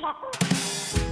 Papa.